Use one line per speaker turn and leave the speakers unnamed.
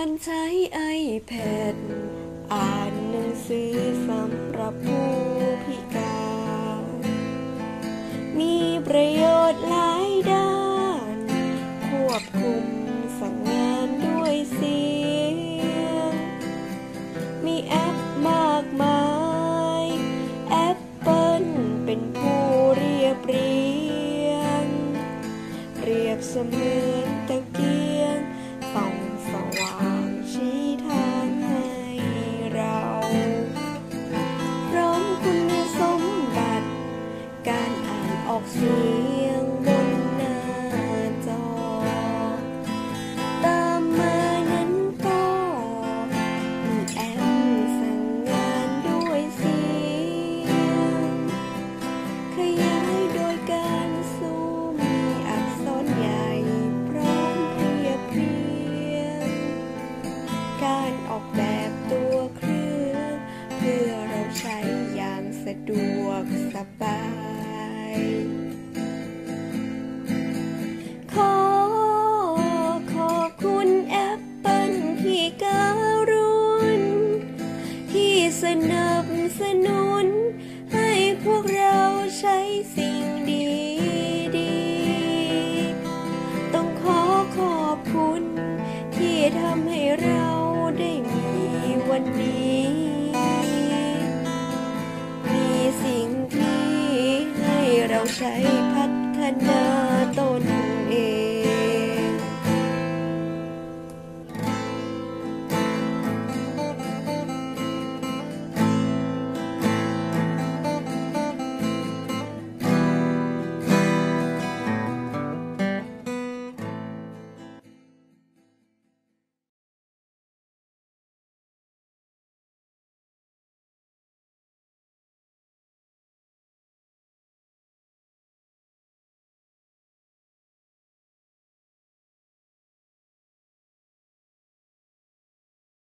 การใช้ iPad อ่านหนังสือสำหรับผู้พิการ มีประโยชน์หลายด้าน ควบคุมสั่งงานด้วยเสียง มีแอปมากมายแอปเปิลเป็นผู้เรียบเรียง เรียบเสมือน บาย ขอขอบคุณแอปเปิลที่การุณที่สนับสนุน ให้พวกเราใช้สิ่งดีดีๆต้องขอขอบคุณที่ทำให้เราได้มีวันนี้ I know.